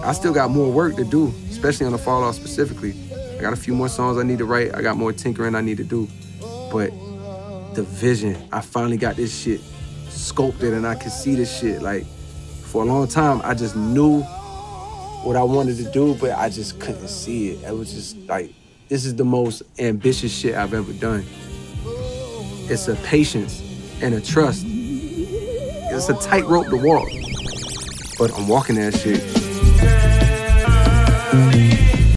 I still got more work to do, especially on the fall off specifically. I got a few more songs I need to write. I got more tinkering I need to do. But the vision, I finally got this shit sculpted and I can see this shit. Like for a long time, I just knew what I wanted to do, but I just couldn't see it. It was just like, this is the most ambitious shit I've ever done. It's a patience and a trust. It's a tightrope to walk. But I'm walking that shit yeah.